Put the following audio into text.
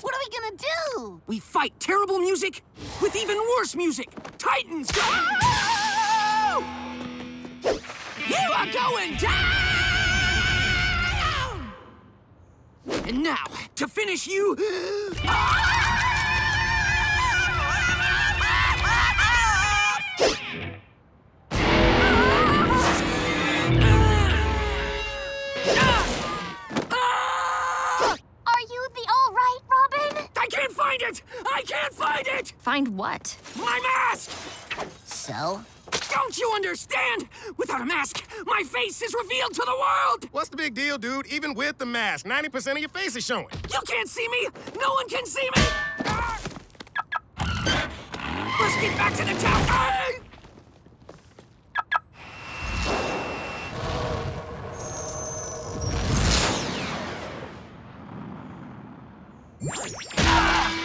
What are we gonna do? We fight terrible music with even worse music. Titans go! You are going down! And now, to finish you... Ah! Find it! I can't find it! Find what? My mask! So? Don't you understand? Without a mask, my face is revealed to the world! What's the big deal, dude? Even with the mask, 90% of your face is showing. You can't see me! No one can see me! Ah! Let's get back to the town! Ah!